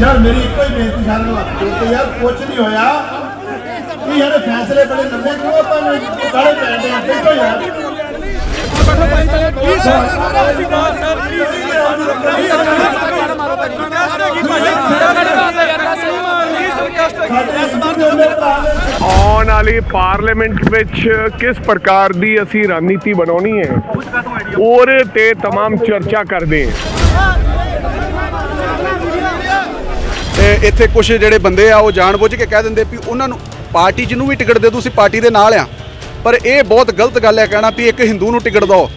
ਯਾਰ ਮੇਰੀ ਇੱਕੋ ਹੀ ਬੇਨਤੀ ਸਾਰਿਆਂ ਨੂੰ ਹੱਥ ਯਾਰ ਕੁਝ ਨਹੀਂ ਹੋਇਆ। ਕਿ ਯਾਰ ਫੈਸਲੇ ਬੜੇ ਲੰਬੇ ਕਿਉਂ ਆਪਾਂ ਨੂੰ? ਕਾਲੇ ਪੈਂਦੇ ਆ, ਦੇਖੋ ਯਾਰ। ਆਉਣ ਵਾਲੀ ਪਾਰਲੀਮੈਂਟ ਵਿੱਚ ਕਿਸ ਪ੍ਰਕਾਰ ਦੀ ਅਸੀਂ ਰਣਨੀਤੀ ਬਣਾਉਣੀ ਹੈ ਉਹਦੇ ਤੇ तमाम ਚਰਚਾ ਕਰਦੇ ਹਾਂ ਤੇ ਇੱਥੇ ਕੁਝ ਜਿਹੜੇ ਬੰਦੇ ਆ ਉਹ ਜਾਣਬੁੱਝ ਕੇ ਕਹਿ ਦਿੰਦੇ ਵੀ ਉਹਨਾਂ ਨੂੰ ਪਾਰਟੀ ਜਿਹਨੂੰ ਵੀ ਟਿਕਟ ਦੇ ਤੁਸੀਂ ਪਾਰਟੀ ਦੇ ਨਾਲ ਆ ਪਰ ਇਹ ਬਹੁਤ ਗਲਤ ਗੱਲ ਹੈ ਕਹਿਣਾ ਵੀ ਇੱਕ ਹਿੰਦੂ ਨੂੰ ਟਿਕਟ ਦਿਓ।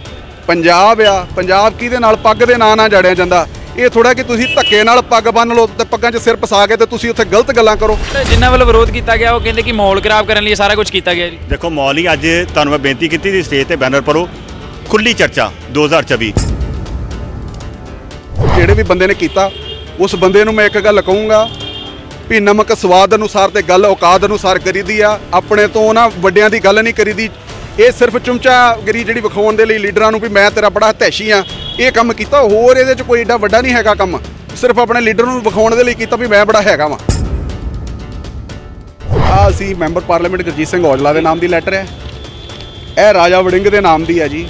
ਪੰਜਾਬ ਆ ਪੰਜਾਬ ਕਿਹਦੇ ਨਾਲ ਪੱਗ ਦੇ ਨਾਂ ਨਾਲ ਜੜਿਆ ਜਾਂਦਾ। ਇਹ ਥੋੜਾ ਕਿ ਤੁਸੀਂ ਧੱਕੇ ਨਾਲ ਪੱਗ ਬੰਨ ਲਓ ਤੇ ਪੱਗਾਂ 'ਚ ਸਿਰ ਫਸਾ ਕੇ ਤੇ ਤੁਸੀਂ ਉੱਥੇ ਗਲਤ ਗੱਲਾਂ ਕਰੋ। ਤੇ ਜਿਨ੍ਹਾਂ ਵੱਲੋਂ ਵਿਰੋਧ ਕੀਤਾ ਗਿਆ ਉਹ ਕਹਿੰਦੇ ਕਿ ਮਾਹੌਲ ਖਰਾਬ ਕਰਨ ਲਈ ਸਾਰਾ ਕੁਝ ਕੀਤਾ ਗਿਆ ਜੀ। ਦੇਖੋ ਮੌਲ ਹੀ ਅੱਜ ਤੁਹਾਨੂੰ ਮੈਂ ਬੇਨਤੀ ਕੀਤੀ ਸੀ ਸਟੇਜ ਤੇ ਬੈਨਰ ਪਰੋ ਖੁੱਲੀ ਚਰਚਾ 2024 ਜਿਹੜੇ ਵੀ ਬੰਦੇ ਨੇ ਕੀਤਾ ਉਸ ਬੰਦੇ ਨੂੰ ਮੈਂ ਇੱਕ ਗੱਲ ਕਹੂੰਗਾ ਵੀ ਨਮਕ ਸਵਾਦ ਅਨੁਸਾਰ ਤੇ ਗੱਲ ਔਕਾਦ ਅਨੁਸਾਰ ਕਰੀਦੀ ਆ। ਆਪਣੇ ਤੋਂ ਨਾ ਵੱਡਿਆਂ ਦੀ ਗੱਲ ਨਹੀਂ ਕਰੀਦੀ। ਇਹ ਸਿਰਫ ਚੁੰਚਾ ਗਰੀ ਜਿਹੜੀ ਵਿਖਾਉਣ ਦੇ ਲਈ ਲੀਡਰਾਂ ਨੂੰ ਵੀ ਮੈਂ ਤੇਰਾ ਬੜਾ ਹਤੈਸ਼ੀ ਆ। ਇਹ ਕੰਮ ਕੀਤਾ, ਹੋਰ ਇਹਦੇ ਚ ਕੋਈ ਏਡਾ ਵੱਡਾ ਨਹੀਂ ਹੈਗਾ ਕੰਮ। ਸਿਰਫ ਆਪਣੇ ਲੀਡਰ ਨੂੰ ਵਿਖਾਉਣ ਦੇ ਲਈ ਕੀਤਾ ਵੀ ਮੈਂ ਬੜਾ ਹੈਗਾ ਵਾਂ। ਆ ਅਸੀਂ ਮੈਂਬਰ ਪਾਰਲੀਮੈਂਟ ਗੁਰਜੀਤ ਸਿੰਘ ਔਜਲਾ ਦੇ ਨਾਮ ਦੀ ਲੈਟਰ ਹੈ। ਇਹ ਰਾਜਾ ਵੜਿੰਗ ਦੇ ਨਾਮ ਦੀ ਹੈ ਜੀ।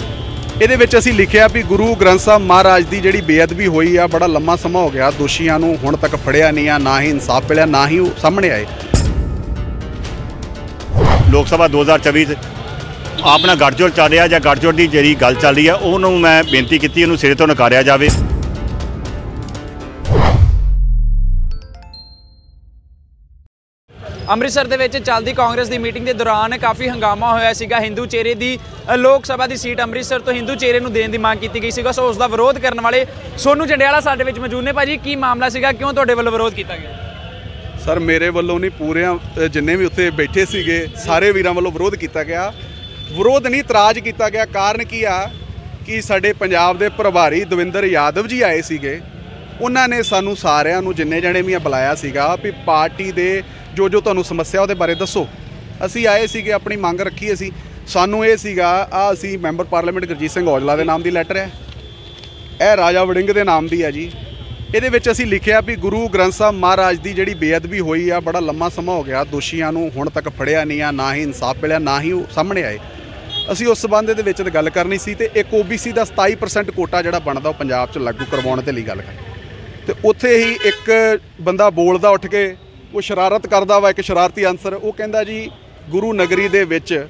ਇਹਦੇ ਵਿੱਚ ਅਸੀਂ ਲਿਖਿਆ ਵੀ ਗੁਰੂ ਗ੍ਰੰਥ ਸਾਹਿਬ ਮਹਾਰਾਜ ਦੀ ਜਿਹੜੀ ਬੇਅਦਬੀ ਹੋਈ ਆ, ਬੜਾ ਲੰਮਾ ਸਮਾਂ ਹੋ ਗਿਆ, ਦੋਸ਼ੀਆਂ ਨੂੰ ਹੁਣ ਤੱਕ ਫੜਿਆ ਨਹੀਂ ਆ, ਨਾ ਹੀ ਇਨਸਾਫ ਮਿਲਿਆ, ਨਾ ਹੀ ਉਹ ਸਾਹਮਣੇ ਆਏ। ਲੋਕ ਸਭਾ 2024 ਚ ਆਪਣਾ ਗੱਠਜੋੜ ਚੱਲ ਰਿਹਾ ਜਾਂ ਗੱਠਜੋੜ ਦੀ ਜਿਹੜੀ ਗੱਲ ਚੱਲ ਰਹੀ ਹੈ ਉਹਨੂੰ ਮੈਂ ਬੇਨਤੀ ਕੀਤੀ, ਉਹਨੂੰ ਸਿਰੇ ਤੋਂ ਨਕਾਰਿਆ ਜਾਵੇ। ਅੰਮ੍ਰਿਤਸਰ ਦੇ ਵਿੱਚ ਚੱਲਦੀ ਕਾਂਗਰਸ ਦੀ ਮੀਟਿੰਗ ਦੇ ਦੌਰਾਨ ਕਾਫੀ ਹੰਗਾਮਾ ਹੋਇਆ ਸੀਗਾ। ਹਿੰਦੂ ਚਿਹਰੇ ਦੀ ਲੋਕ ਸਭਾ ਦੀ ਸੀਟ ਅੰਮ੍ਰਿਤਸਰ ਤੋਂ ਹਿੰਦੂ ਚਿਹਰੇ ਨੂੰ ਦੇਣ ਦੀ ਮੰਗ ਕੀਤੀ ਗਈ ਸੀਗਾ। ਸੋ ਉਸ ਦਾ ਵਿਰੋਧ ਕਰਨ ਵਾਲੇ ਸੋਨੂ ਜੰਡਿਆਲਾ ਸਾਡੇ ਵਿੱਚ ਮੌਜੂਦ ਨੇ। ਭਾਜੀ, ਕੀ ਮਾਮਲਾ ਸੀਗਾ? ਕਿਉਂ ਤੁਹਾਡੇ ਵੱਲੋਂ ਵਿਰੋਧ ਕੀਤਾ ਗਿਆ? ਸਰ, ਮੇਰੇ ਵੱਲੋਂ ਨਹੀਂ, ਪੂਰਿਆਂ ਜਿੰਨੇ ਵੀ ਉੱਥੇ ਬੈਠੇ ਸੀਗੇ, ਸਾਰੇ ਵੀਰਾਂ ਵੱਲੋਂ ਵਿਰੋਧ ਕੀਤਾ ਗਿਆ। ਵਿਰੋਧ ਨਹੀਂ, ਇਤਰਾਜ਼ ਕੀਤਾ ਗਿਆ। ਕਾਰਨ ਕੀ ਆ ਕਿ ਸਾਡੇ ਪੰਜਾਬ ਦੇ ਪ੍ਰਭਾਰੀ ਦਵਿੰਦਰ ਯਾਦਵ ਜੀ ਆਏ ਸੀਗੇ। ਉਹਨਾਂ ਨੇ ਸਾਨੂੰ ਸਾਰਿਆਂ ਨੂੰ ਜਿੰਨੇ ਜਣੇ ਵੀ ਬੁਲਾਇਆ ਸੀਗਾ ਵੀ ਪਾਰਟੀ ਦੇ ਜੋ ਜੋ ਤੁਹਾਨੂੰ ਸਮੱਸਿਆ ਉਹਦੇ ਬਾਰੇ ਦੱਸੋ। ਅਸੀਂ ਆਏ ਸੀਗੇ, ਆਪਣੀ ਮੰਗ ਰੱਖੀ ਅਸੀਂ। ਸਾਨੂੰ ਇਹ ਸੀਗਾ, ਆ ਅਸੀਂ ਮੈਂਬਰ ਪਾਰਲੀਮੈਂਟ ਗੁਰਜੀਤ ਸਿੰਘ ਔਜਲਾ ਦੇ ਨਾਮ ਦੀ ਲੈਟਰ ਹੈ। ਇਹ ਰਾਜਾ ਵੜਿੰਗ ਦੇ ਨਾਮ ਦੀ ਹੈ ਜੀ। ਇਹਦੇ ਵਿੱਚ ਅਸੀਂ ਲਿਖਿਆ ਵੀ ਗੁਰੂ ਗ੍ਰੰਥ ਸਾਹਿਬ ਮਹਾਰਾਜ ਦੀ ਜਿਹੜੀ ਬੇਅਦਬੀ ਹੋਈ ਆ, ਬੜਾ ਲੰਮਾ ਸਮਾਂ ਹੋ ਗਿਆ। ਦੋਸ਼ੀਆਂ ਨੂੰ ਹੁਣ ਤੱਕ ਫੜਿਆ ਨਹੀਂ ਆ, ਨਾ ਹੀ ਇਨਸਾਫ ਮਿਲਿਆ, ਨਾ ਹੀ ਉਹ ਸਾਹਮਣੇ ਆਏ। ਅਸੀਂ ਉਸ ਸਬੰਧ ਦੇ ਵਿੱਚ ਗੱਲ ਕਰਨੀ ਸੀ ਤੇ ਇੱਕ OBC ਦਾ 27% ਕੋਟਾ ਜਿਹੜਾ ਬਣਦਾ, ਉਹ ਪੰਜਾਬ 'ਚ ਲਾਗੂ ਕਰਵਾਉਣ ਦੇ ਲਈ ਗੱਲ ਕਰ ਤੇ ਉੱਥੇ ਹੀ ਇੱਕ ਬੰਦਾ ਬੋਲਦਾ ਉੱਠ ਕੇ ਉਹ ਸ਼ਰਾਰਤ ਕਰਦਾ ਵਾ, ਇੱਕ ਸ਼ਰਾਰਤੀ ਅਨਸਰ, ਉਹ ਕਹਿੰਦਾ ਜੀ, ਗੁਰੂ ਨਗਰੀ ਦੇ ਵਿੱਚ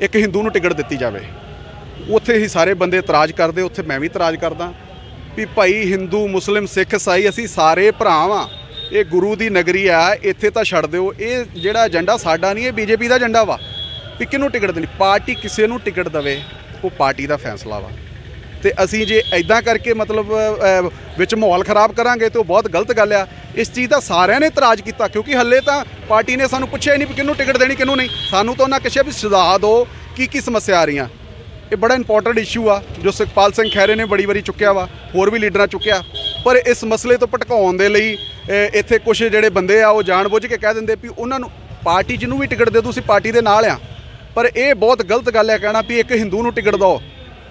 ਇੱਕ ਹਿੰਦੂ ਨੂੰ ਟਿਕਟ ਦਿੱਤੀ ਜਾਵੇ। ਉੱਥੇ ਹੀ ਸਾਰੇ ਬੰਦੇ ਇਤਰਾਜ਼ ਕਰਦੇ, ਉੱਥੇ ਮੈਂ ਵੀ ਇਤਰਾਜ਼ ਕਰਦਾ। ਵੀ ਭਾਈ ਹਿੰਦੂ, ਮੁਸਲਿਮ, ਸਿੱਖ, ਈਸਾਈ, ਅਸੀਂ ਸਾਰੇ ਭਰਾ ਵਾਂ। ਇਹ ਗੁਰੂ ਦੀ ਨਗਰੀ ਆ, ਇੱਥੇ ਤਾਂ ਛੱਡ ਦਿਓ। ਇਹ ਜਿਹੜਾ ਏਜੰਡਾ ਸਾਡਾ ਨਹੀਂ, ਇਹ ਬੀਜੇਪੀ ਦਾ ਏਜੰਡਾ ਵਾ। ਵੀ ਕਿਹਨੂੰ ਟਿਕਟ ਦੇਣੀ? ਪਾਰਟੀ ਕਿਸੇ ਨੂੰ ਟਿਕਟ ਦਵੇ, ਉਹ ਪਾਰਟੀ ਦਾ ਫੈਸਲਾ ਵਾ। ਤੇ ਅਸੀਂ ਜੇ ਐਦਾਂ ਕਰਕੇ ਮਤਲਬ ਵਿੱਚ ਮਾਹੌਲ ਖਰਾਬ ਕਰਾਂਗੇ ਤੇ ਉਹ ਬਹੁਤ ਗਲਤ ਗੱਲ ਆ। ਇਸ ਚੀਜ਼ ਦਾ ਸਾਰਿਆਂ ਨੇ ਇਤਰਾਜ਼ ਕੀਤਾ, ਕਿਉਂਕਿ ਹੱਲੇ ਤਾਂ ਪਾਰਟੀ ਨੇ ਸਾਨੂੰ ਪੁੱਛਿਆ ਹੀ ਨਹੀਂ ਵੀ ਕਿਹਨੂੰ ਟਿਕਟ ਦੇਣੀ, ਕਿਹਨੂੰ ਨਹੀਂ। ਸਾਨੂੰ ਤਾਂ ਉਹਨਾਂ ਕਿਹਾ ਵੀ ਸੁਝਾਅ ਦਿਓ ਕੀ ਕੀ ਸਮੱਸਿਆ ਆ ਰਹੀਆਂ। ਇਹ ਬੜਾ ਇੰਪੋਰਟੈਂਟ ਇਸ਼ੂ ਆ, ਜੋ ਸੁਖਪਾਲ ਸਿੰਘ ਖਹਿਰੇ ਨੇ ਬੜੀ ਵਾਰੀ ਚੁੱਕਿਆ ਵਾ, ਹੋਰ ਵੀ ਲੀਡਰਾਂ ਚੁੱਕਿਆ। ਪਰ ਇਸ ਮਸਲੇ ਤੋਂ ਭਟਕਾਉਣ ਦੇ ਲਈ ਇੱਥੇ ਕੁਝ ਜਿਹੜੇ ਬੰਦੇ ਆ, ਉਹ ਜਾਣਬੁੱਝ ਕੇ ਕਹਿ ਦਿੰਦੇ ਵੀ ਉਹਨਾਂ ਨੂੰ ਪਾਰਟੀ ਜਿਹਨੂੰ ਵੀ ਟਿਕਟ ਦੇ ਤੁਸੀਂ ਪਾਰਟੀ ਦੇ ਨਾਲ ਆ। ਪਰ ਇਹ ਬਹੁਤ ਗਲਤ ਗੱਲ ਹੈ ਕਹਿਣਾ ਵੀ ਇੱਕ ਹਿੰਦੂ ਨੂੰ ਟਿਕਟ ਦਿਓ।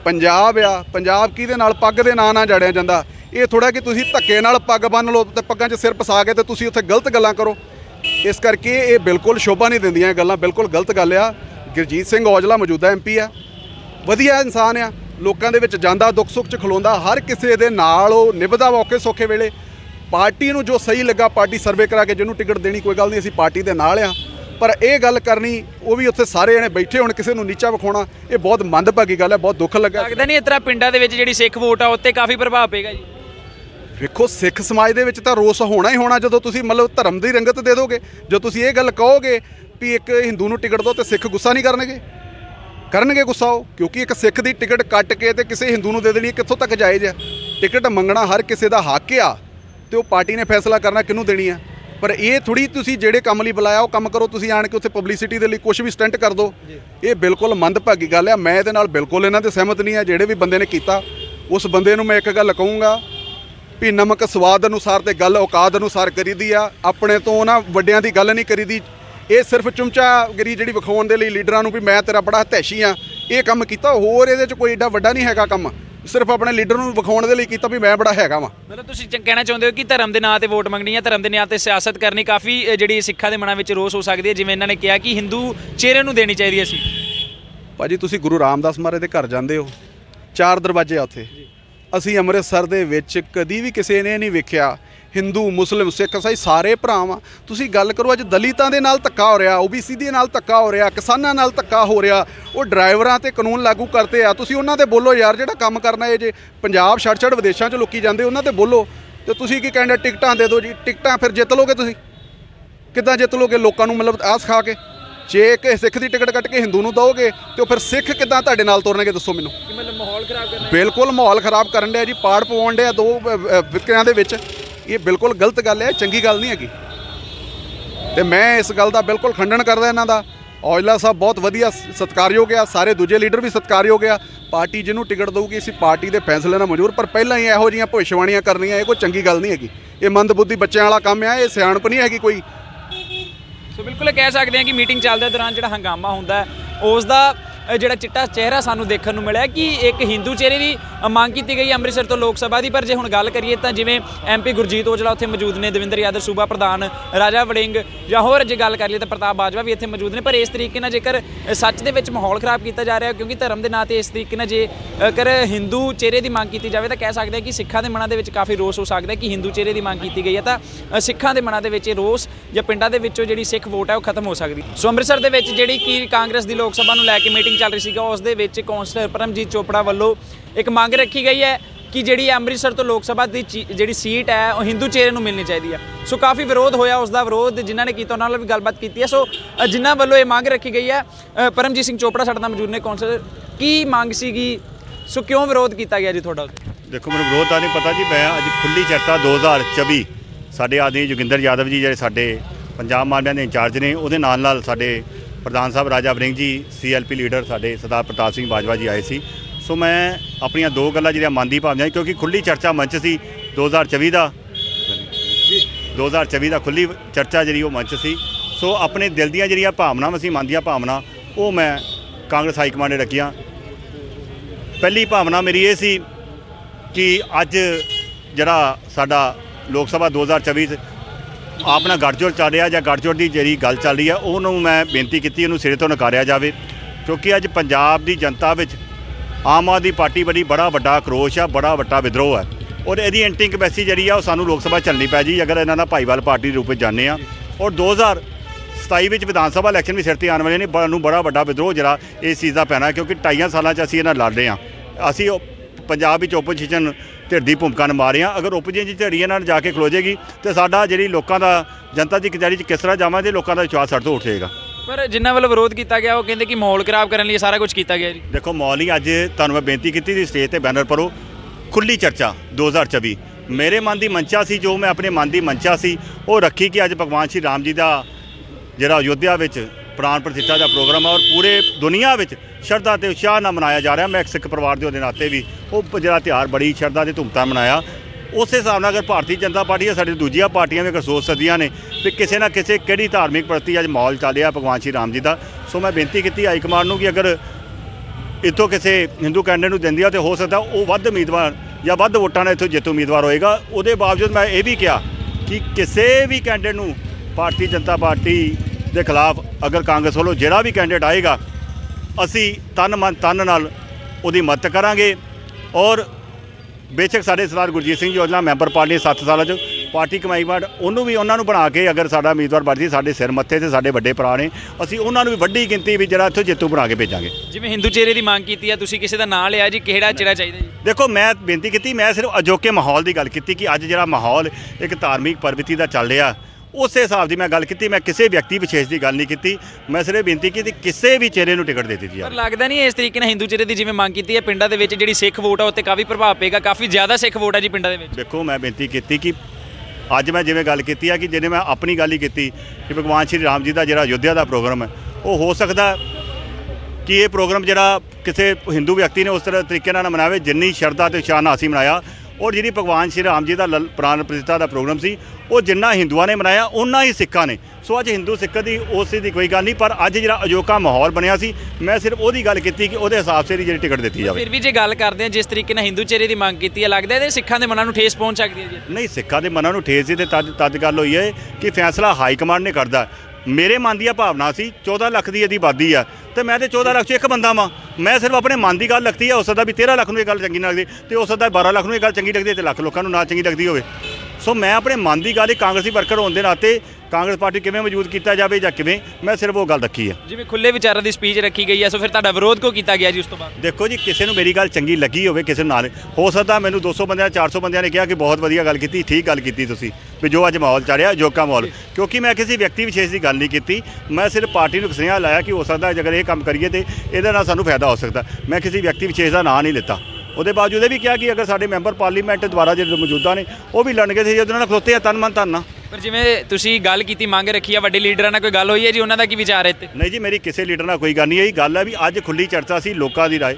ਪੰਜਾਬ ਆ, ਪੰਜਾਬ ਕਿਹਦੇ ਨਾਲ ਪੱਗ ਦੇ ਨਾਂ ਨਾਲ ਜੜਿਆ ਜਾਂਦਾ? ਇਹ ਥੋੜਾ ਕਿ ਤੁਸੀਂ ਧੱਕੇ ਨਾਲ ਪੱਗ ਬੰਨ ਲਓ ਤੇ ਪੱਗਾਂ 'ਚ ਸਿਰ ਫਸਾ ਕੇ ਤੇ ਤੁਸੀਂ ਉੱਥੇ ਗਲਤ ਗੱਲਾਂ ਕਰੋ। ਇਸ ਕਰਕੇ ਇਹ ਬਿਲਕੁਲ ਸ਼ੋਭਾ ਨਹੀਂ ਦਿੰਦੀਆਂ ਇਹ ਗੱਲਾਂ, ਬਿਲਕੁਲ ਗਲਤ ਗੱਲ ਆ। ਗੁਰਜੀਤ ਸਿੰਘ ਔਜਲਾ ਮੌਜੂਦਾ ਐਮਪੀ ਆ। ਵਧੀਆ ਇਨਸਾਨ ਆ, ਲੋਕਾਂ ਦੇ ਵਿੱਚ ਜਾਂਦਾ, ਦੁੱਖ ਸੁੱਖ 'ਚ ਖਲੋਂਦਾ, ਹਰ ਕਿਸੇ ਦੇ ਨਾਲ ਉਹ ਨਿਭਦਾ ਵਾ ਔਖੇ ਸੌਖੇ ਵੇਲੇ। ਪਾਰਟੀ ਨੂੰ ਜੋ ਸਹੀ ਲੱਗਾ, ਪਾਰਟੀ ਸਰਵੇ ਕਰਾ ਕੇ ਜਿਹਨੂੰ ਟਿਕਟ ਦੇਣੀ ਕੋਈ ਗੱਲ ਨਹੀਂ, ਅਸੀਂ ਪਾਰਟੀ ਦੇ ਨਾਲ ਆ। ਪਰ ਇਹ ਗੱਲ ਕਰਨੀ ਉਹ ਵੀ ਉੱਥੇ ਸਾਰੇ ਜਣੇ ਬੈਠੇ ਹੁਣ ਕਿਸੇ ਨੂੰ ਨੀਚਾ ਵਿਖਾਉਣਾ ਇਹ ਬਹੁਤ ਮੰਦਭਾਗੀ ਗੱਲ ਹੈ ਬਹੁਤ ਦੁੱਖ ਲੱਗਾ। ਲੱਗਦਾ ਨਹੀਂ ਇਸ ਤਰ੍ਹਾਂ ਪਿੰਡਾਂ ਦੇ ਵਿੱਚ ਜਿਹੜੀ ਸਿੱਖ ਵੋਟ ਆ ਉੱਤੇ ਕਾਫੀ ਪ੍ਰਭਾਵ ਪਏਗਾ ਜੀ। ਵੇਖੋ ਸਿੱਖ ਸਮਾਜ ਦੇ ਵਿੱਚ ਤਾਂ ਰੋਸ ਹੋਣਾ ਹੀ ਹੋਣਾ ਜਦੋਂ ਤੁਸੀਂ ਮਤਲਬ ਧਰਮ ਦੀ ਰੰਗਤ ਦੇ ਦੋਗੇ ਜੋ ਤੁਸੀਂ ਇਹ ਗੱਲ ਕਹੋਗੇ ਵੀ ਇੱਕ ਹਿੰਦੂ ਨੂੰ ਟਿਕਟ ਦਿਓ ਤੇ ਸਿੱਖ ਗੁੱਸਾ ਨਹੀਂ ਕਰਨਗੇ। ਕਰਨਗੇ ਗੁੱਸਾ ਉਹ ਕਿਉਂਕਿ ਇੱਕ ਸਿੱਖ ਦੀ ਟਿਕਟ ਕੱਟ ਕੇ ਤੇ ਕਿਸੇ ਹਿੰਦੂ ਨੂੰ ਦੇ ਦੇਣੀ ਕਿੱਥੋਂ ਤੱਕ ਜਾਇਜ਼ ਆ ਟਿਕਟ ਮੰਗਣਾ ਹਰ ਕਿਸੇ ਦਾ ਹੱਕ ਆ ਤੇ ਉਹ ਪਾਰਟੀ ਨੇ ਫੈਸਲਾ ਕਰਨਾ ਕਿਹਨੂੰ ਦੇਣੀ ਆ ਪਰ ਇਹ ਥੋੜੀ ਤੁਸੀਂ ਜਿਹੜੇ ਕੰਮ ਲਈ ਬੁਲਾਇਆ ਉਹ ਕੰਮ ਕਰੋ ਤੁਸੀਂ ਆਣ ਕੇ ਉੱਥੇ ਪਬਲਿਸਿਟੀ ਦੇ ਲਈ ਕੁਝ ਵੀ ਸਟੰਟ ਕਰ ਦਿਓ ਇਹ ਬਿਲਕੁਲ ਮੰਦਭਾਗੀ ਗੱਲ ਆ। ਮੈਂ ਇਹਦੇ ਨਾਲ ਬਿਲਕੁਲ ਇਹਨਾਂ ਦੇ ਸਹਿਮਤ ਨਹੀਂ ਆ ਜਿਹੜੇ ਵੀ ਬੰਦੇ ਨੇ ਕੀਤਾ। ਉਸ ਬੰਦੇ ਨੂੰ ਮੈਂ ਇੱਕ ਗੱਲ ਕਹੂੰਗਾ ਵੀ ਨਮਕ ਸਵਾਦ ਅਨੁਸਾਰ ਤੇ ਗੱਲ ਔਕਾਤ ਅਨੁਸਾਰ ਕਰੀਦੀ ਆ। ਆਪਣੇ ਤੋਂ ਨਾ ਵੱਡਿਆਂ ਦੀ ਗੱਲ ਨਹੀਂ ਕਰੀਦੀ। ਇਹ ਸਿਰਫ ਚੁੰਚਾ ਗਰੀ ਜਿਹੜੀ ਵਿਖਾਉਣ ਦੇ ਲਈ ਲੀਡਰਾਂ ਨੂੰ ਵੀ ਮੈਂ ਤੇਰਾ ਬੜਾ ਹਤੈਸ਼ੀ ਆ। ਇਹ ਕੰਮ ਕੀਤਾ ਹੋਰ ਇਹਦੇ 'ਚ ਕੋਈ ਏਡਾ ਵੱਡਾ ਨਹੀਂ ਹੈਗਾ ਕੰਮ। ਸਿਰਫ ਆਪਣੇ ਲੀਡਰ ਨੂੰ ਵਿਖਾਉਣ ਦੇ ਲਈ ਕੀਤਾ ਵੀ ਮੈਂ ਬੜਾ ਹੈਗਾ ਵਾਂ। ਮਤਲਬ ਤੁਸੀਂ ਚ- ਕਹਿਣਾ ਚਾਹੁੰਦੇ ਹੋ ਕਿ ਧਰਮ ਦੇ ਨਾਂ ਤੇ ਵੋਟ ਮੰਗਣੀ ਹੈ ਧਰਮ ਦੇ ਨਾਂ ਤੇ ਸਿਆਸਤ ਕਰਨੀ ਕਾਫੀ ਅ, ਜਿਹੜੀ ਸਿੱਖਾਂ ਦੇ ਮਨਾਂ ਵਿੱਚ ਰੋਸ ਹੋ ਸਕਦੀ ਹੈ ਜਿਵੇਂ ਇਹਨਾਂ ਨੇ ਕਿਹਾ ਕਿ ਹਿੰਦੂ ਚਿਹਰੇ ਨੂੰ ਦੇਣੀ ਚਾਹੀਦੀ ਹੈ ਸੀ ਭਾਜੀ ਤੁਸੀਂ ਗੁਰੂ ਰਾਮਦਾਸ ਮਹਾਰਾਜ ਦੇ ਘਰ ਜਾਂਦੇ ਹੋ ਚਾਰ ਦਰਵਾਜ਼ੇ ਆ ਉੱਥੇ। ਅਸੀਂ ਅੰਮ੍ਰਿਤਸਰ ਦੇ ਵਿੱਚ ਕਦੀ ਵੀ ਕਿਸੇ ਨੇ ਨਹੀਂ ਵੇਖਿਆ। ਹਿੰਦੂ, ਮੁਸਲਿਮ, ਸਿੱਖ ਇਸਾਈ ਸਾਰੇ ਭਰਾਵਾਂ। ਤੁਸੀਂ ਗੱਲ ਕਰੋ, ਅੱਜ ਦਲਿਤਾਂ ਦੇ ਨਾਲ ਧੱਕਾ ਹੋ ਰਿਹਾ ਓਬੀਸੀ ਦੇ ਨਾਲ ਧੱਕਾ ਹੋ ਰਿਹਾ, ਕਿਸਾਨਾਂ ਨਾਲ ਧੱਕਾ ਹੋ ਰਿਹਾ, ਉਹ ਡਰਾਈਵਰਾਂ ਤੇ ਕਾਨੂੰਨ ਲਾਗੂ ਕਰਤੇ ਆ। ਤੁਸੀਂ ਉਹਨਾਂ ਤੇ ਬੋਲੋ ਯਾਰ, ਜਿਹੜਾ ਕੰਮ ਕਰਨਾ ਹੈ ਜੇ ਪੰਜਾਬ ਛੱਡ ਛੱਡ ਵਿਦੇਸ਼ਾਂ 'ਚ ਲੋਕੀ ਜਾਂਦੇ, ਉਹਨਾਂ ਤੇ ਬੋਲੋ। ਤੇ ਤੁਸੀਂ ਕੀ ਕਹਿੰਦੇ ਟਿਕਟਾਂ ਦੇ ਦਿਓ ਜੀ, ਟਿਕਟਾਂ ਫਿਰ ਜਿੱਤ ਲੋਗੇ ਤੁਸੀਂ? ਕਿੱਦਾਂ ਜਿੱਤ ਲੋਗੇ ਲੋਕਾਂ ਨੂੰ ਮਤਲਬ ਆਸ ਖਾ ਕੇ? ਜੇ ਕਿ ਸਿੱਖ ਦੀ ਟਿਕਟ ਕੱਟ ਕੇ ਹਿੰਦੂ ਨੂੰ ਦੋਗੇ ਤੇ ਉਹ ਫਿਰ ਸਿੱਖ ਕਿੱਦਾਂ ਤੁਹਾਡੇ ਨਾਲ ਤੁਰਨਗੇ ਦੱਸੋ ਮੈਨੂੰ। ਕਿ ਮਤਲਬ ਮਾਹੌਲ ਖਰਾਬ ਕਰਨਾ ਬਿਲਕੁਲ ਮਾਹੌਲ ਖਰਾਬ ਕਰਨ ਡਿਆ ਜੀ ਪਾੜ ਪਵਾਉਣ ਡਿਆ ਦੋ ਵਿਤਕਰਿਆਂ ਦੇ ਵਿੱਚ। ਇਹ ਬਿਲਕੁਲ ਗਲਤ ਗੱਲ ਹੈ ਚੰਗੀ ਗੱਲ ਨਹੀਂ ਹੈਗੀ। ਤੇ ਮੈਂ ਇਸ ਗੱਲ ਦਾ ਬਿਲਕੁਲ ਖੰਡਨ ਕਰਦਾ ਇਹਨਾਂ ਦਾ। ਔਜਲਾ ਸਾਹਿਬ ਬਹੁਤ ਵਧੀਆ ਸਤਿਕਾਰਯੋਗ ਆ ਸਾਰੇ ਦੂਜੇ ਲੀਡਰ ਵੀ ਸਤਿਕਾਰਯੋਗ ਆ। ਪਾਰਟੀ ਜਿਹਨੂੰ ਟਿਕਟ ਦਊਗੀ ਅਸੀਂ ਪਾਰਟੀ ਦੇ ਫੈਸਲੇ ਨਾਲ ਮਨਜ਼ੂਰ ਪਰ ਪਹਿਲਾਂ ਹੀ ਇਹੋ ਜਿਹੀਆਂ ਭਵਿੱਖਬਾਣੀਆਂ ਕਰਨੀਆਂ ਇਹ ਕੋਈ ਚੰਗੀ ਗੱਲ ਨਹੀਂ ਹੈਗੀ। ਇਹ ਮੰਦਬੁੱਧੀ ਬੱਚਿਆਂ ਵਾਲਾ ਕੰਮ ਆ ਇਹ ਸਿਆਣਪ ਨਹੀਂ ਹੈਗੀ ਕੋਈ। ਸੋ ਬਿਲਕੁਲ ਕਹਿ ਸਕਦੇ ਹਾਂ ਕਿ ਮੀਟਿੰਗ ਚੱਲਦੇ ਦੌਰਾਨ ਜਿਹੜਾ ਹੰਗਾਮਾ ਹੁੰਦਾ ਹੈ, ਉਸ ਦਾ ਜਿਹੜਾ ਚਿੱਟਾ ਚਿਹਰਾ ਸਾਨੂੰ ਦੇਖਣ ਨੂੰ ਮਿਲਿਆ ਕਿ ਇੱਕ ਹਿੰਦੂ ਚਿਹਰੇ ਦੀ ਮੰਗ ਕੀਤੀ ਗਈ ਹੈ ਅੰਮ੍ਰਿਤਸਰ ਤੋਂ ਲੋਕ ਸਭਾ ਦੀ, ਪਰ ਜੇ ਹੁਣ ਗੱਲ ਕਰੀਏ ਤਾਂ ਜਿਵੇਂ ਐਮਪੀ ਗੁਰਜੀਤ ਔਜਲਾ ਉੱਥੇ ਮੌਜੂਦ ਨੇ, ਦਵਿੰਦਰ ਯਾਦਵ, ਸੂਬਾ ਪ੍ਰਧਾਨ, ਰਾਜਾ ਵੜਿੰਗ ਜਾਂ ਹੋਰ ਜੇ ਗੱਲ ਕਰ ਲਈਏ ਤਾਂ ਪ੍ਰਤਾਪ ਬਾਜਵਾ ਵੀ ਇੱਥੇ ਮੌਜੂਦ ਨੇ, ਪਰ ਇਸ ਤਰੀਕੇ ਨਾਲ ਜੇਕਰ ਸੱਚ ਦੇ ਵਿੱਚ ਮਾਹੌਲ ਖਰਾਬ ਕੀਤਾ ਜਾ ਰਿਹਾ, ਕਿਉਂਕਿ ਧਰਮ ਦੇ ਨਾਂ ਤੇ ਇਸ ਤਰੀਕੇ ਨਾਲ ਜੇ ਅਗਰ ਹਿੰਦੂ ਚਿਹਰੇ ਦੀ ਮੰਗ ਕੀਤੀ ਜਾਵੇ ਤਾਂ ਕਹਿ ਸਕਦੇ ਹਾਂ ਕਿ ਸਿੱਖਾਂ ਦੇ ਮਨਾਂ ਦੇ ਵਿੱਚ ਕਾਫੀ ਰੋਸ ਹੋ ਸਕਦਾ ਕਿ ਹਿੰਦੂ ਚਿਹਰੇ ਦੀ ਮੰਗ ਕੀਤੀ ਗਈ ਹੈ ਤਾਂ ਸਿੱਖਾਂ ਦੇ ਮਨਾਂ ਦੇ ਵਿੱਚ ਇਹ ਰੋਸ ਜਾਂ ਪਿੰਡਾਂ ਦੇ ਵਿੱਚੋਂ ਜਿਹੜੀ ਸਿੱਖ ਵੋਟ ਹੈ ਉਹ ਖਤਮ ਹੋ ਸਕਦੀ। ਸੋ ਅੰਮ੍ਰਿਤਸਰ ਦੇ ਵਿੱਚ ਜਿਹੜੀ ਕਿ ਕਾਂਗਰਸ ਦੀ ਲੋਕ ਸਭਾ ਨੂੰ ਲੈ ਕੇ ਮੀਟਿੰਗ ਚੱਲ ਰਹੀ ਸੀਗਾ, ਉਸ ਦੇ ਵਿੱਚ ਕੌਂਸਲਰ ਪਰਮਜੀਤ ਚੋਪੜਾ ਵੱਲੋਂ ਇੱਕ ਮੰਗ ਰੱਖੀ ਗਈ ਹੈ ਕਿ ਜਿਹੜੀ ਅੰਮ੍ਰਿਤਸਰ ਤੋਂ ਲੋਕ ਸਭਾ ਦੀ ਚੀ- ਜਿਹੜੀ ਸੀਟ ਹੈ, ਉਹ ਹਿੰਦੂ ਚਿਹਰੇ ਨੂੰ ਮਿਲਣੀ ਚਾਹੀਦੀ ਹੈ। ਸੋ ਕਾਫੀ ਵਿਰੋਧ ਹੋਇਆ, ਉਸ ਦਾ ਵਿਰੋਧ ਜਿਨ੍ਹਾਂ ਨੇ ਕੀਤਾ, ਉਹਨਾਂ ਨਾਲ ਵੀ ਗੱਲਬਾਤ ਕੀਤੀ ਹੈ। ਸੋ ਜਿਨ੍ਹਾਂ ਵੱਲੋਂ ਇਹ ਮੰਗ ਰੱਖੀ ਗਈ ਹੈ ਪਰਮਜੀਤ ਸਿੰਘ ਚੋਪੜਾ ਸਾਡੇ ਨਾਲ ਮੌਜੂਦ ਨੇ। ਕੌਂਸਲਰ ਕੀ ਮੰਗ ਸੀਗੀ? ਸੋ ਕਿਉਂ ਵਿਰੋਧ ਕੀਤਾ ਗਿਆ ਜੀ ਤੁਹਾਡਾ? ਦੇਖੋ, ਮੈਨੂੰ ਵਿਰੋਧ ਤਾਂ ਨਹੀਂ ਪਤਾ ਜੀ। ਮੈਂ ਅੱਜ ਖੁੱਲੀ ਚਰਚਾ 2024 ਸਾਡੇ ਆਦਮੀ ਜੋਗਿੰਦਰ ਯਾਦਵ ਜੀ ਜਿਹੜੇ ਸਾਡੇ ਪੰਜਾਬ ਮਾਮਲਿਆਂ ਦੇ ਇੰਚਾਰਜ ਨੇ, ਉਹਦੇ ਨਾਲ ਨਾਲ ਸਾਡੇ ਪ੍ਰਧਾਨ ਸਾਹਿਬ ਰਾਜਾ ਵੜਿੰਗ ਜੀ ਸੀਐਲਪੀ ਲੀਡਰ ਸਾਡੇ ਸਰਦਾਰ ਪ੍ਰਤਾਪ ਸਿੰਘ ਬਾਜਵਾ ਜੀ ਆਏ ਸੀ। ਸੋ ਮੈਂ ਆਪਣੀਆਂ ਦੋ ਗੱਲਾਂ ਜਿਹੜੀਆਂ ਮੰਨਦੀ ਦੀ ਭਾਵਨਾ ਕਿਉਂਕਿ ਖੁੱਲੀ ਚਰਚਾ ਮੰਚ ਸੀ 2024 ਦਾ। 2024 ਦਾ ਖੁੱਲੀ ਚਰਚਾ ਜਿਹੜੀ ਉਹ ਮੰਚ ਸੀ। ਸੋ ਆਪਣੇ ਦਿਲ ਦੀਆਂ ਜਿਹੜੀਆਂ ਭਾਵਨਾਵਾਂ ਸੀ, ਮਨ ਦੀਆਂ ਭਾਵਨਾ, ਉਹ ਮੈਂ ਕਾਂਗਰਸ ਹਾਈ ਕਮਾਂਡ ਨੇ ਰੱਖੀਆਂ। ਪਹਿਲੀ ਭਾਵਨਾ ਮੇਰੀ ਇਹ ਸੀ ਕਿ ਅੱਜ ਜਿਹੜਾ ਸਾਡਾ ਲੋਕ ਸਭਾ 2024 ਚ ਆਪਣਾ ਗੱਠਜੋੜ ਚੱਲ ਰਿਹਾ ਜਾਂ ਗੱਠਜੋੜ ਦੀ ਜਿਹੜੀ ਗੱਲ ਚੱਲ ਰਹੀ ਹੈ, ਉਹਨੂੰ ਮੈਂ ਬੇਨਤੀ ਕੀਤੀ, ਉਹਨੂੰ ਸਿਰੇ ਤੋਂ ਨਕਾਰਿਆ ਜਾਵੇ। ਕਿਉਂਕਿ ਅੱਜ ਪੰਜਾਬ ਦੀ ਜਨਤਾ ਵਿੱਚ ਆਮ ਆਦਮੀ ਪਾਰਟੀ ਬੜੀ ਬੜਾ ਵੱਡਾ ਆਕਰੋਸ਼ ਆ, ਬੜਾ ਵੱਡਾ ਵਿਦਰੋਹ ਹੈ ਔਰ ਇਹਦੀ ਐਂਟੀ ਕਪੈਸਿਟੀ ਜਿਹੜੀ ਆ, ਉਹ ਸਾਨੂੰ ਲੋਕ ਸਭਾ ਚੱਲਣੀ ਪੈ ਜੀ। ਅਗਰ ਇਹਨਾਂ ਦਾ ਭਾਈਵਾਲ ਪਾਰਟੀ ਦੇ ਰੂਪ ਵਿੱਚ ਜਾਂਦੇ ਆ। ਔਰ 2027 ਵਿੱਚ ਵਿਧਾਨ ਸਭਾ ਇਲੈਕਸ਼ਨ ਵੀ ਸਿਰ ਤੇ ਆਉਣ ਵਾਲੇ ਨੇ, ਬੜਾ ਨੂੰ ਬੜਾ ਵੱਡਾ ਵਿਦਰੋਹ ਜਿਹੜਾ ਇਸ ਚੀਜ਼ ਦਾ ਪੈਣਾ, ਕਿਉਂਕਿ ਢਾਈਆਂ ਸਾਲਾਂ 'ਚ ਅਸੀਂ ਇਹਨਾਂ ਲੜ ਰਹੇ ਆ। ਅਸੀਂ ਉਹ ਪੰਜਾਬ ਵਿੱਚ ਓਪੋਜੀਸ਼ਨ ਧਿਰ ਦੀ ਭੂਮਿਕਾ ਨਿਭਾ ਰਹੇ ਆ। ਅਗਰ ਓਪੋਜੀਸ਼ਨ ਧਿਰ ਇਹਨਾਂ ਨਾਲ ਜਾ ਕੇ ਖਲੋ ਜਾਏਗੀ ਤੇ ਸਾਡਾ ਜਿਹੜੀ ਲੋਕਾਂ ਦਾ ਜਨਤਾ ਦੀ ਕਚਹਿਰੀ 'ਚ ਕਿਸ ਤਰ੍ਹਾਂ ਜਾਵਾਂਗੇ, ਲੋਕਾਂ ਦਾ ਵਿਸ਼ਵਾਸ ਸਾਡੇ ਤੋਂ ਉੱਠ ਜਾਏਗਾ ਪਰ ਜਿਨ੍ਹਾਂ ਵੱਲੋਂ ਵਿਰੋਧ ਕੀਤਾ ਗਿਆ, ਉਹ ਕਹਿੰਦੇ ਕਿ ਮਾਹੌਲ ਖਰਾਬ ਕਰਨ ਲਈ ਸਾਰਾ ਕੁਝ ਕੀਤਾ ਗਿਆ ਜੀ। ਦੇਖੋ, ਮਾਹੌਲ ਹੀ ਅੱਜ ਤੁਹਾਨੂੰ ਮੈਂ ਬੇਨਤੀ ਕੀਤੀ ਸੀ, ਸਟੇਜ ਤੇ ਬੈਨਰ ਪਰੋ ਖੁੱਲੀ ਚਰਚਾ 2024 ਮੇਰੇ ਮਨ ਦੀ ਮਨਸ਼ਾ ਸੀ, ਜੋ ਮੈਂ ਆਪਣੇ ਮਨ ਦੀ ਮਨਸ਼ਾ ਸੀ, ਉਹ ਰੱਖੀ ਕਿ ਅੱਜ ਭਗਵਾਨ ਸ਼੍ਰੀ ਰਾਮ ਜੀ ਦਾ ਜਿਹੜਾ ਅਯੋਧਿਆ ਵਿੱਚ ਪ੍ਰਾਣ ਪ੍ਰਤਿਸ਼ਠਾ ਦਾ ਪ੍ਰੋਗਰਾਮ ਹੈ ਔਰ ਪੂਰੇ ਦੁਨੀਆ ਵਿੱਚ ਸ਼ਰਧਾ ਤੇ ਉਤਸ਼ਾਹ ਨਾਲ ਮਨਾਇਆ ਜਾ ਰਿਹਾ। ਮੈਂ ਇੱਕ ਸਿੱਖ ਪਰਿਵਾਰ ਦੇ ਉਹਦੇ ਨਾਤੇ ਵੀ ਉਹ ਜਿਹੜਾ ਤਿਉਹਾਰ ਬੜੀ ਸ਼ਰਧਾ ਤੇ ਧੂਮਧਾਮ ਮਨਾਇਆ। ਉਸੇ ਹਿਸਾਬ ਨਾਲ ਅਗਰ ਭਾਰਤੀ ਜਨਤਾ ਪਾਰਟੀ ਜਾਂ ਸਾਡੀ ਦੂਜੀਆਂ ਪਾਰਟੀਆਂ ਵੀ ਅਗਰ ਸੋਚ ਸਕਦੀਆਂ ਨੇ ਵੀ ਕਿਸੇ ਨਾ ਕਿਸੇ ਕਿਹੜੀ ਧਾਰਮਿਕ ਪ੍ਰਤੀ ਅੱਜ ਮਾਹੌਲ ਚੱਲ ਰਿਹਾ ਭਗਵਾਨ ਸ਼੍ਰੀ ਰਾਮ ਜੀ ਦਾ, ਸੋ ਮੈਂ ਬੇਨਤੀ ਕੀਤੀ ਹਾਈ ਕਮਾਂਡ ਨੂੰ ਕਿ ਅਗਰ ਇੱਥੋਂ ਕਿਸੇ ਹਿੰਦੂ ਕੈਂਡੀਡੇਟ ਨੂੰ ਦਿੰਦੀ ਆ ਤੇ ਹੋ ਸਕਦਾ ਉਹ ਵੱਧ ਉਮੀਦਵਾਰ ਜਾਂ ਵੱਧ ਵੋਟਾਂ ਨਾਲ ਇੱਥੋਂ ਜਿੱਤ ਉਮੀਦਵਾਰ ਹੋਏਗਾ। ਉਹਦੇ ਬਾਵਜੂਦ ਮੈਂ ਇਹ ਵੀ ਕਿਹਾ ਕਿ ਕਿਸੇ ਵੀ ਕੈਂਡੀਡੇਟ ਨੂੰ ਭਾਰਤੀ ਜਨਤਾ ਪਾਰਟੀ ਦੇ ਖਿਲਾਫ ਅਗਰ ਕਾਂਗਰਸ ਵੱਲੋਂ ਜਿਹੜਾ ਵੀ ਕੈਂਡੀਡੇਟ ਆਏਗਾ, ਅਸੀਂ ਤਨ ਮਨ ਤਨ ਨਾਲ ਉਹਦੀ ਮਦਦ ਕਰਾਂਗੇ ਔਰ ਬੇਸ਼ੱਕ ਸਾਡੇ ਸਰਦਾਰ ਗੁਰਜੀਤ ਸਿੰਘ ਜੀ ਔਜਲਾ ਮੈਂਬਰ ਪਾਰਟੀ 7 ਸਾਲਾਂ 'ਚ ਪਾਰਟੀ ਕਮਾਈ ਬਾਅਦ ਉਹਨੂੰ ਵੀ ਉਹਨਾਂ ਨੂੰ ਬਣਾ ਕੇ ਅਗਰ ਸਾਡਾ ਉਮੀਦਵਾਰ ਬਣ ਜੀ ਸਾਡੇ ਸਿਰ ਮੱਥੇ ਤੇ ਸਾਡੇ ਵੱਡੇ ਭਰਾ ਨੇ ਅਸੀਂ ਉਹਨਾਂ ਨੂੰ ਵੀ ਵੱਡੀ ਗਿਣਤੀ ਵਿੱਚ ਜਿਹੜਾ ਇੱਥੋਂ ਜੇਤੂ ਬਣਾ ਕੇ ਭੇਜਾਂਗੇ। ਜਿਵੇਂ ਹਿੰਦੂ ਚਿਹਰੇ ਦੀ ਮੰਗ ਕੀਤੀ ਹੈ ਤੁਸੀਂ ਕਿਸੇ ਦਾ ਨਾਂ ਲਿਆ ਜੀ ਕਿਹੜਾ ਚਿਹਰਾ ਚਾਹੀਦਾ ਜੀ? ਦੇਖੋ ਮੈਂ ਬੇਨਤੀ ਕੀਤੀ ਮੈਂ ਸਿਰਫ ਅਜੋਕੇ ਮਾਹੌਲ ਦੀ ਗੱਲ ਕੀਤੀ ਕਿ ਅੱਜ ਜਿਹੜਾ ਮਾਹੌਲ ਇੱਕ ਧਾਰਮਿਕ ਪ੍ਰਵਿਰਤੀ ਦਾ ਚੱਲ ਰਿਹਾ ਉਸੇ ਹਿਸਾਬ ਦੀ ਮੈਂ ਗੱਲ ਕੀਤੀ ਮੈਂ ਕਿਸੇ ਵਿਅਕਤੀ ਵਿਸ਼ੇਸ਼ ਦੀ ਗੱਲ ਨਹੀਂ ਕੀਤੀ। ਮੈਂ ਸਿਰਫ ਬੇਨਤੀ ਕੀਤੀ ਕਿਸੇ ਵੀ ਚਿਹਰੇ ਨੂੰ ਟਿਕਟ ਦੇ ਦਿੱਤੀ ਪਰ ਜਾਵੇ ਲੱਗਦਾ ਨਹੀਂ ਇਸ ਤਰੀਕੇ ਨਾਲ ਹਿੰਦੂ ਚਿਹਰੇ ਦੀ ਜਿਵੇਂ ਮੰਗ ਕੀਤੀ ਹੈ ਪਿੰਡਾਂ ਦੇ ਵਿੱਚ ਜਿਹੜੀ ਸਿੱਖ ਵੋਟ ਆ ਉੱਤੇ ਕਾਫੀ ਪ੍ਰਭਾਵ ਪਏਗਾ। ਕਾਫੀ ਜ਼ਿਆਦਾ ਸਿੱਖ ਵੋਟ ਆ ਜੀ ਪਿੰਡਾਂ ਦੇ ਵਿੱਚ। ਦੇਖੋ ਮੈਂ ਬੇਨਤੀ ਕੀਤੀ ਕਿ ਅੱਜ ਮੈਂ ਜਿਵੇਂ ਗੱਲ ਕੀਤੀ ਆ ਕਿ ਜਿਹਨੇ ਮੈਂ ਆਪਣੀ ਗੱਲ ਹੀ ਕੀਤੀ ਕਿ ਭਗਵਾਨ ਸ਼੍ਰੀ ਰਾਮ ਜੀ ਦਾ ਜਿਹੜਾ ਅਯੁੱਧਿਆ ਦਾ ਪ੍ਰੋਗਰਾਮ ਹੈ ਉਹ ਹੋ ਸਕਦਾ ਕਿ ਇਹ ਪ੍ਰੋਗਰਾਮ ਜਿਹੜਾ ਕਿਸੇ ਹਿੰਦੂ ਵਿਅਕਤੀ ਨੇ ਉਸ ਤਰ੍ਹਾਂ ਤਰੀਕੇ ਨਾਲ ਨਾ ਮਨਾਵੇ ਜਿੰਨੀ ਸ਼ਰਧਾ ਤੇ ਉਤਸ਼ਾਹ ਨਾਲ ਅਸੀਂ ਮਨਾਇਆ ਔਰ ਜਿਹੜੀ ਭਗਵਾਨ ਸ਼੍ਰੀ ਰਾਮ ਜੀ ਦਾ ਪ੍ਰਾਨ ਪ੍ਰਤਿਸ਼ਠਾ ਦਾ ਪ੍ਰੋਗਰਾਮ ਸੀ ਉਹ ਜਿੰਨਾ ਹਿੰਦੂਆਂ ਨੇ ਮਨਾਇਆ ਉਹਨਾਂ ਹੀ ਸਿੱਖਾਂ ਨੇ। ਸੋ ਅੱਜ ਹਿੰਦੂ ਸਿੱਖ ਦੀ ਉਸ ਦੀ ਕੋਈ ਗੱਲ ਨਹੀਂ ਪਰ ਅੱਜ ਜਿਹੜਾ ਅਜੋਕਾ ਮਾਹੌਲ ਬਣਿਆ ਸੀ ਮੈਂ ਸਿਰਫ ਉਹਦੀ ਗੱਲ ਕੀਤੀ ਕਿ ਉਹਦੇ ਹਿਸਾਬ ਸਿਰ ਜਿਹੜੀ ਟਿਕਟ ਦਿੱਤੀ ਜਾਵੇ। ਫਿਰ ਵੀ ਜੇ ਗੱਲ ਕਰਦੇ ਆ ਜਿਸ ਤਰੀਕੇ ਨਾਲ ਹਿੰਦੂ ਚਿਹਰੇ ਦੀ ਮੰਗ ਕੀਤੀ ਹੈ ਲੱਗਦਾ ਇਹਦੇ ਸਿੱਖਾਂ ਦੇ ਮਨਾਂ ਨੂੰ ਠੇਸ ਪਹੁੰਚ ਸਕਦੀ ਹੈ ਜੀ? ਨਹੀਂ ਸਿੱਖਾਂ ਦੇ ਮਨਾਂ ਨੂੰ ਠੇਸ ਸੀ ਤੇ ਤਦ ਤਦ ਗੱਲ ਹੋਈ ਹੈ ਕਿ ਫੈਸਲਾ ਹਾਈ ਕਮਾਂਡ ਨੇ ਕਰਦਾ। ਮੇਰੇ ਮਨ ਦੀ ਇਹ ਭਾਵਨਾ ਸੀ 14 ਲੱਖ ਦੀ ਇਹਦੀ ਆਬਾਦੀ ਆ, ਤੇ ਮੈਂ ਤੇ 14 ਲੱਖ 'ਚ ਇੱਕ ਬੰਦਾ ਵਾਂ। ਮੈਂ ਸਿਰਫ ਆਪਣੇ ਮਨ ਦੀ ਗੱਲ ਲੱਗਦੀ ਆ ਉਸ ਦਾ ਵੀ 13 ਲੱਖ ਨੂੰ ਇਹ ਗੱਲ ਚੰਗੀ ਨਹੀਂ ਲੱਗਦੀ, ਤੇ ਉਸ ਦਾ 12 ਲੱਖ ਨੂੰ ਇਹ ਗੱਲ ਚੰਗੀ ਲੱਗਦੀ ਹੈ ਤੇ ਲੱਖ ਲੋਕਾਂ ਨੂੰ ਨਾ ਚੰਗੀ ਲੱਗਦੀ ਹੋਵੇ। ਸੋ ਮੈਂ ਆਪਣੇ ਮਨ ਦੀ ਗੱਲ ਕਾਂਗਰਸੀ ਵਰਕਰ ਹੋਣ ਦੇ ਨਾਤੇ ਕਾਂਗਰਸ ਪਾਰਟੀ ਕਿਵੇਂ ਮੌਜੂਦ ਕੀਤਾ ਜਾਵੇ ਜਾਂ ਕਿਵੇਂ ਮੈਂ ਸਿਰਫ ਉਹ ਗੱਲ ਰੱਖੀ ਹੈ। ਜਿਵੇਂ ਖੁੱਲੇ ਵਿਚਾਰਾਂ ਦੀ ਸਪੀਚ ਰੱਖੀ ਗਈ ਹੈ ਸੋ ਫਿਰ ਤੁਹਾਡਾ ਵਿਰੋਧ ਕਿਉਂ ਕੀਤਾ ਗਿਆ ਜੀ ਉਸ ਤੋਂ ਬਾਅਦ? ਦੇਖੋ ਜੀ ਕਿਸੇ ਨੂੰ ਮੇਰੀ ਗੱਲ ਚੰਗੀ ਲੱਗੀ ਹੋਵੇ ਕਿਸੇ ਨੂੰ ਨਾ ਲੱਗੇ। ਹੋ ਸਕਦਾ ਮੈਨੂੰ 200 ਬੰਦਿਆਂ 400 ਬੰਦਿਆਂ ਨੇ ਕਿਹਾ ਕਿ ਬਹੁਤ ਵਧੀਆ ਗੱਲ ਕੀਤੀ ਠੀਕ ਗੱਲ ਕੀਤੀ ਤੁਸੀਂ ਵੀ ਜੋ ਅੱਜ ਮਾਹੌਲ ਰਿਹਾ ਜੋਕਾ ਮਾਹੌਲ। ਕਿਉਂਕਿ ਮੈਂ ਕਿਸੇ ਵਿਅਕਤੀ ਵਿਸ਼ੇਸ਼ ਦੀ ਗੱਲ ਨਹੀਂ ਕੀਤੀ ਮੈਂ ਸਿਰਫ ਪਾਰਟੀ ਨੂੰ ਸੁਨੇਹਾ ਲਾਇਆ ਕਿ ਹੋ ਸਕਦਾ ਜੇਕਰ ਇਹ ਕੰਮ ਕਰੀਏ ਤੇ ਇਹਦੇ ਨਾਲ ਸਾਨੂੰ ਫਾਇਦਾ ਹੋ ਸਕਦਾ। ਮੈਂ ਕਿਸੇ ਵਿਅਕਤੀ ਵਿਸ਼ੇਸ਼ ਦਾ ਨਾਂ ਨਹੀਂ ਲਿੱਤਾ। ਉਹਦੇ ਬਾਵਜੂਦ ਇਹ ਵੀ ਕਿਹਾ ਕਿ ਅਗਰ ਸਾਡੇ ਮੈਂਬਰ ਪਾਰਲੀਮੈਂਟ ਦੁਆਰਾ ਜਿਹੜੇ ਮੌਜੂਦਾ ਨੇ ਉਹ ਵੀ ਲੜਨਗੇ ਸੀ ਜਿਹਦੇ ਨਾਲ ਖਲੋਤੇ ਆ ਤਨ ਮਨ ਧਨ ਨਾਲ। ਪਰ ਜਿਵੇਂ ਤੁਸੀਂ ਗੱਲ ਕੀਤੀ ਮੰਗ ਰੱਖੀ ਆ ਵੱਡੇ ਲੀਡਰਾਂ ਨਾਲ ਕੋਈ ਗੱਲ ਹੋਈ ਹੈ ਜੀ? ਉਹਨਾਂ ਦਾ ਕੀ ਵਿਚਾਰ ਹੈ ਇੱਥੇ? ਨਹੀਂ ਜੀ ਮੇਰੀ ਕਿਸੇ ਲੀਡਰ ਨਾਲ ਕੋਈ ਗੱਲ ਨਹੀਂ ਹੈ। ਗੱਲ ਹੈ ਵੀ ਅੱਜ ਖੁੱਲੀ ਚਰਚਾ ਸੀ ਲੋਕਾਂ ਦੀ ਰਾਏ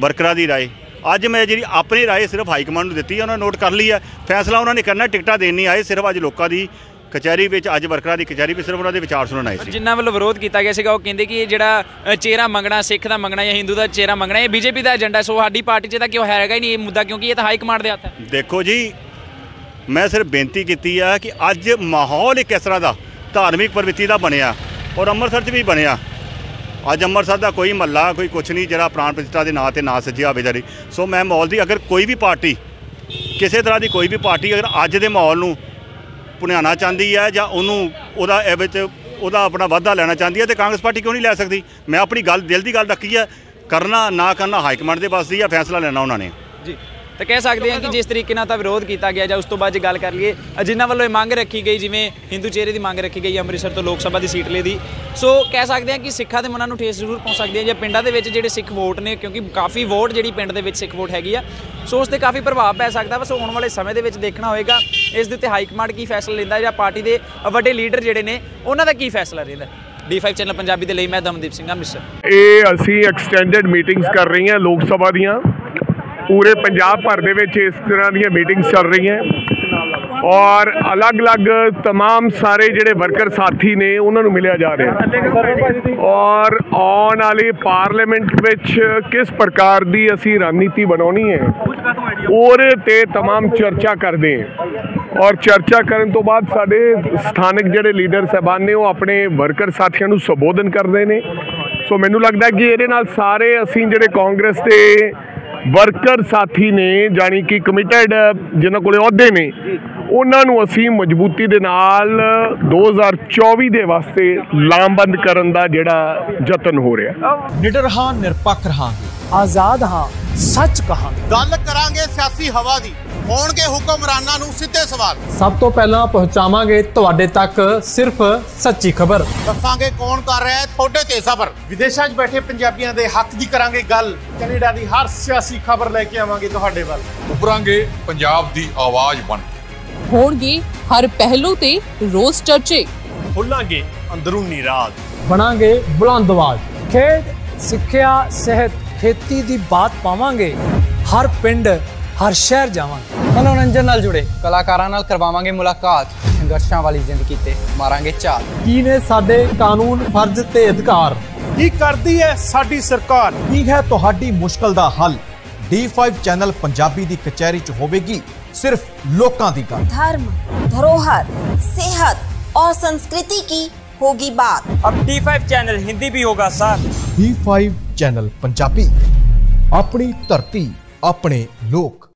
ਵਰਕਰਾਂ ਦੀ ਰਾਏ। ਅੱਜ ਮੈਂ ਜਿਹੜੀ ਆਪਣੀ ਰਾਏ ਸਿਰਫ ਹਾਈ ਕਮਾਂਡ ਨੂੰ ਦਿੱਤੀ ਹੈ ਉਹਨਾਂ ਨੇ ਨੋਟ ਕਰ ਲਈ ਹੈ। ਫੈਸਲਾ ਉਹਨਾਂ ਨੇ ਕਰਨਾ ਟਿਕਟਾਂ ਦੇਣ ਨਹੀਂ ਆਏ ਸਿਰਫ ਅੱਜ ਲੋਕਾਂ ਦੀ ਕਚਹਿਰੀ ਵਿੱਚ ਅੱਜ ਵਰਕਰਾਂ ਦੀ ਕਚਹਿਰੀ ਵਿੱਚ ਸਿਰਫ ਉਹਨਾਂ ਦੇ ਵਿਚਾਰ ਸੁਣਨ ਆਏ ਸੀ। ਜਿਨ੍ਹਾਂ ਵੱਲੋਂ ਵਿਰੋਧ ਕੀਤਾ ਗਿਆ ਸੀਗਾ ਉਹ ਕਹਿੰਦੇ ਕਿ ਇਹ ਜਿਹੜਾ ਚਿਹਰਾ ਮੰਗਣਾ ਸਿੱਖ ਦਾ ਮੰਗਣਾ ਜਾਂ ਹਿੰਦੂ ਦਾ ਚਿਹਰਾ ਮੰਗਣਾ ਇਹ ਬੀਜੇਪੀ ਦਾ ਏਜੰਡਾ ਸੋ ਸਾਡੀ ਪਾਰਟੀ 'ਚ ਤਾਂ ਕਿਉਂ ਹੈਗਾ ਹੀ ਨਹੀਂ ਇਹ ਮੁੱਦਾ ਕਿਉਂਕਿ ਇਹ ਤਾਂ ਹਾਈ ਕਮਾਂਡ ਦੇ ਹੱਥ ਹੈ। ਦੇਖੋ ਜੀ ਮੈਂ ਸਿਰਫ ਬੇਨਤੀ ਕੀਤੀ ਆ ਕਿ ਅੱਜ ਮਾਹੌਲ ਇੱਕ ਇਸ ਤਰ੍ਹਾਂ ਦਾ ਧਾਰਮਿਕ ਪ੍ਰਵਿਰਤੀ ਦਾ ਬਣਿਆ ਔਰ ਅੰਮ੍ਰਿਤਸਰ 'ਚ ਵੀ ਬਣਿਆ। ਅੱਜ ਅੰਮ੍ਰਿਤਸਰ ਦਾ ਕੋਈ ਮਹੱਲਾ ਕੋਈ ਕੁਛ ਨਹੀਂ ਜਿਹੜਾ ਪ੍ਰਾਣ ਪ੍ਰਤਿਸ਼ਠਾ ਦੇ ਨਾਂ ਤੇ ਨਾਂ ਸੱਜਿਆ ਹੋਵੇ ਜਰੀ ਸੋ ਮੈਂ ਮਾਹੌਲ ਦੀ ਅਗਰ ਕੋਈ ਵੀ ਪਾਰਟੀ ਕਿਸੇ ਤਰ੍ਹਾਂ ਦੀ ਕੋਈ ਵੀ ਪਾਰਟੀ ਅਗਰ ਅੱਜ ਦੇ ਮਾਹੌਲ ਨੂੰ ਪੁਣਿਆਣਾ ਚਾਹੁੰਦੀ ਹੈ ਜਾਂ ਉਹਨੂੰ ਉਹਦਾ ਇਹ ਵਿੱਚ ਉਹਦਾ ਆਪਣਾ ਵਾਧਾ ਲੈਣਾ ਚਾਹੁੰਦੀ ਹੈ ਤੇ ਕਾਂਗਰਸ ਪਾਰਟੀ ਕਿਉਂ ਨਹੀਂ ਲੈ ਸਕਦੀ? ਮੈਂ ਆਪਣੀ ਗੱਲ ਦਿਲ ਦੀ ਗੱਲ ਰੱਖੀ ਹੈ। ਕਰਨਾ ਨਾ ਕਰਨਾ ਹਾਈ ਕਮਾਂਡ ਦੇ ਬਸ ਦੀ ਹੈ ਫੈਸਲਾ ਲੈਣਾ ਉਹਨਾਂ ਨੇ। ਜੀ। ਤਾਂ ਕਹਿ ਸਕਦੇ ਹਾਂ ਕਿ ਜਿਸ ਤਰੀਕੇ ਨਾਲ ਤਾਂ ਵਿਰੋਧ ਕੀਤਾ ਗਿਆ ਜਾਂ ਉਸ ਤੋਂ ਬਾਅਦ ਜੇ ਗੱਲ ਕਰ ਲਈਏ ਅ, ਜਿਨ੍ਹਾਂ ਵੱਲੋਂ ਇਹ ਮੰਗ ਰੱਖੀ ਗਈ ਜਿਵੇਂ ਹਿੰਦੂ ਚਿਹਰੇ ਦੀ ਮੰਗ ਰੱਖੀ ਗਈ ਅੰਮ੍ਰਿਤਸਰ ਤੋਂ ਲੋਕ ਸਭਾ ਦੀ ਸੀਟ ਲਈ ਦੀ। ਸੋ ਕਹਿ ਸਕਦੇ ਹਾਂ ਕਿ ਸਿੱਖਾਂ ਦੇ ਮਨਾਂ ਨੂੰ ਠੇਸ ਜ਼ਰੂਰ ਪਹੁੰਚ ਸਕਦੀ ਹੈ ਜਾਂ ਪਿੰਡਾਂ ਦੇ ਵਿੱਚ ਜਿਹੜੇ ਸਿੱਖ ਵੋਟ ਨੇ ਕਿਉਂਕਿ ਕਾਫੀ ਵੋਟ ਜਿਹੜੀ ਪਿੰਡ ਦੇ ਵਿੱਚ ਸਿੱਖ ਵੋਟ ਹੈਗੀ ਆ ਸੋ ਉਸ ਤੇ ਕਾਫੀ ਪ੍ਰਭਾਵ ਪੈ ਸਕਦਾ ਵਾ। ਸੋ ਆਉਣ ਵਾਲੇ ਸਮੇਂ ਦੇ ਵਿੱਚ ਦੇਖਣਾ ਹੋਏਗਾ। ਇਸ ਦੇ ਉੱਤੇ ਹਾਈ ਕਮਾਂਡ ਕੀ ਫੈਸਲਾ ਲੈਂਦਾ ਹੈ ਜਾਂ ਪਾਰਟੀ ਦੇ ਵੱਡੇ ਲੀਡਰ ਜਿਹੜੇ ਨੇ ਉਹਨਾਂ ਦਾ ਕੀ ਫੈਸਲਾ ਰਹਿੰਦਾ D5 ਚੈਨਲ ਪੰਜਾਬੀ ਦੇ ਲਈ ਮੈਂ ਦਮਨਦੀਪ ਸਿੰਘ ਅੰਮ੍ਰਿਤਸਰ ਇਹ ਅਸੀਂ ਐਕਸਟੈਂਡਡ ਮੀਟਿੰਗਸ ਕਰ ਰਹੀਆਂ ਲੋਕ ਸਭਾ ਦੀਆਂ ਪੂਰੇ ਪੰਜਾਬ ਭਰ ਦੇ ਵਿੱਚ ਇਸ ਤਰ੍ਹਾਂ ਦੀਆਂ ਮੀਟਿੰਗਸ ਚੱਲ ਰਹੀਆਂ ਔਰ ਅਲੱਗ-ਅਲੱਗ तमाम ਸਾਰੇ ਜਿਹੜੇ ਵਰਕਰ ਸਾਥੀ ਨੇ ਉਹਨਾਂ ਨੂੰ ਮਿਲਿਆ ਜਾ ਰਿਹਾ ਔਰ ਆਉਣ ਵਾਲੀ ਪਾਰਲੀਮੈਂਟ ਵਿੱਚ ਕਿਸ ਪ੍ਰਕਾਰ ਦੀ ਅਸੀਂ ਰਣਨੀਤੀ ਬਣਾਉਣੀ ਹੈ ਉਹਦੇ ਤੇ तमाम ਚਰਚਾ ਕਰਦੇ ਹਾਂ ਔਰ ਚਰਚਾ ਕਰਨ ਤੋਂ ਬਾਅਦ ਸਾਡੇ ਸਥਾਨਕ ਜਿਹੜੇ ਲੀਡਰ ਸਹਿਬਾਨ ਨੇ ਉਹ ਆਪਣੇ ਵਰਕਰ ਸਾਥੀਆਂ ਨੂੰ ਸੰਬੋਧਨ ਕਰਦੇ ਨੇ। ਸੋ ਮੈਨੂੰ ਲੱਗਦਾ ਕਿ ਇਹਦੇ ਨਾਲ ਸਾਰੇ ਅਸੀਂ ਜਿਹੜੇ ਕਾਂਗਰਸ ਦੇ ਵਰਕਰ ਸਾਥੀ ਨੇ ਜਾਣੀ ਕਿ ਕਮਿਟਡ ਜਿਨ੍ਹਾਂ ਕੋਲੇ ਅਹੁਦੇ ਨੇ ਉਹਨਾਂ ਨੂੰ ਅਸੀਂ ਮਜ਼ਬੂਤੀ ਦੇ ਨਾਲ 2024 ਦੇ ਵਾਸਤੇ ਲਾਮਬੰਦ ਕਰਨ ਦਾ ਜਿਹੜਾ ਯਤਨ ਹੋ ਰਿਹਾ। ਨਿਡਰ ਹਾਂ ਨਿਰਪੱਖ ਰਹਾਂਗੇ। ਆਜ਼ਾਦ ਹਾਂ ਸੱਚ ਕਹਾਂਗੇ। ਗੱਲ ਕਰਾਂਗੇ ਸਿਆਸੀ ਹਵਾ ਦੀ। ਹੋਣਗੇ ਹੁਕਮਰਾਨਾਂ ਨੂੰ ਸਿੱਧੇ ਸਵਾਲ। ਸਭ ਤੋਂ ਪਹਿਲਾਂ ਪਹੁੰਚਾਵਾਂਗੇ ਤੁਹਾਡੇ ਤੱਕ ਸਿਰਫ ਸੱਚੀ ਖਬਰ। ਦੱਸਾਂਗੇ ਕੌਣ ਕਰ ਰਿਹਾ ਹੈ ਤੁਹਾਡੇ ਤੇ ਸਬਰ। ਵਿਦੇਸ਼ਾਂ 'ਚ ਬੈਠੇ ਪੰਜਾਬੀਆਂ ਦੇ ਹੱਕ ਦੀ ਕਰਾਂਗੇ ਗੱਲ। ਕੈਨੇਡਾ ਦੀ ਹਰ ਸਿਆਸੀ ਖਬਰ ਲੈ ਕੇ ਆਵਾਂਗੇ ਤੁਹਾਡੇ ਵੱਲ। ਉਭਰਾਂਗੇ ਪੰਜਾਬ ਦੀ ਆਵਾਜ਼ ਬਣ ਕੇ। ਹੋਣਗੇ ਹਰ ਪਹਿਲੂ ਤੇ ਰੋਜ਼ ਚਰਚੇ। ਖੁੱਲਾਂਗੇ ਅੰਦਰੂਨੀ ਰਾਜ। ਬਣਾਂਗੇ ਬੁਲੰਦ ਆਵਾਜ਼। ਖੇਡ ਸਿੱਖਿਆ ਸਿਹਤ ਖੇਤੀ ਦੀ ਬਾਤ ਪਾਵਾਂਗੇ। ਹਰ ਪਿੰਡ ਹਰ ਸ਼ਹਿਰ ਜਾਵਾਂਗੇ ਮਨੋਰੰਜਨ ਨਾਲ ਜੁੜੇ ਕਲਾਕਾਰਾਂ ਨਾਲ ਕਰਵਾਵਾਂਗੇ ਮੁਲਾਕਾਤ ਸੰਘਰਸ਼ਾਂ ਵਾਲੀ ਜ਼ਿੰਦਗੀ ਤੇ ਮਾਰਾਂਗੇ ਝਾਤ ਕੀ ਨੇ ਸਾਡੇ ਕਾਨੂੰਨ ਫਰਜ਼ ਤੇ ਅਧਿਕਾਰ ਕੀ ਕਰਦੀ ਹੈ ਸਾਡੀ ਸਰਕਾਰ ਕੀ ਹੈ ਤੁਹਾਡੀ ਮੁਸ਼ਕਲ ਦਾ ਹੱਲ D5 ਚੈਨਲ ਪੰਜਾਬੀ ਦੀ ਕਚਹਿਰੀ 'ਚ ਹੋਵੇਗੀ ਸਿਰਫ ਲੋਕਾਂ ਦੀ ਗੱਲ धर्म धरोहर सेहत और संस्कृति की होगी बात अब D5 ਚੈਨਲ ਹਿੰਦੀ ਵੀ ਹੋਗਾ ਸਰ D5 ਚੈਨਲ ਪੰਜਾਬੀ ਆਪਣੀ ਧਰਤੀ ਆਪਣੇ ਲੋਕ